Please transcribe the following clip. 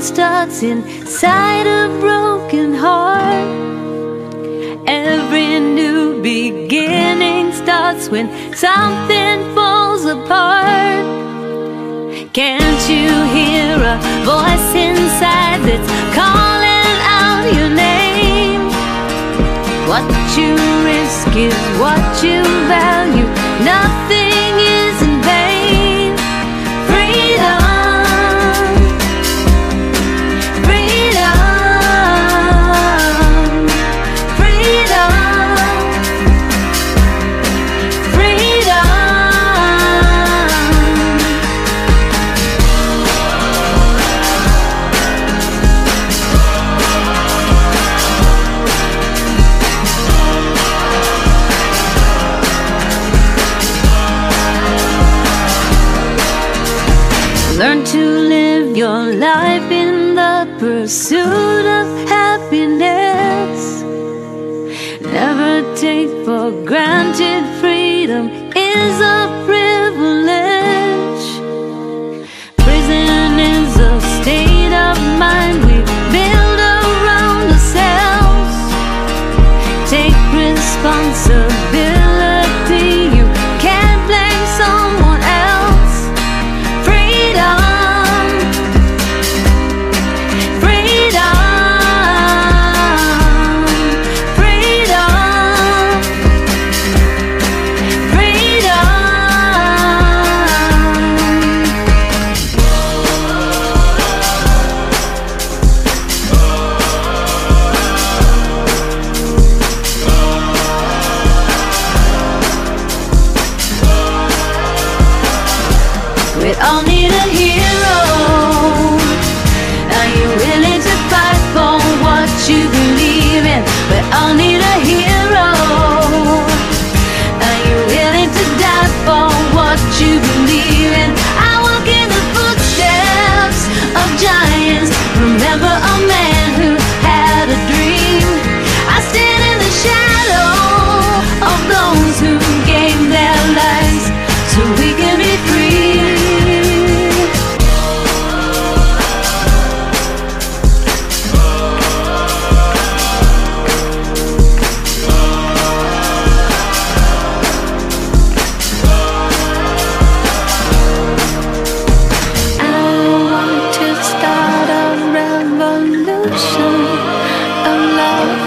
starts inside a broken heart. Every new beginning starts when something falls apart. Can't you hear a voice inside that's calling out your name? What you risk is what you Learn to live your life in the pursuit of happiness. Never take for granted freedom is a. We all need a hero. Start of love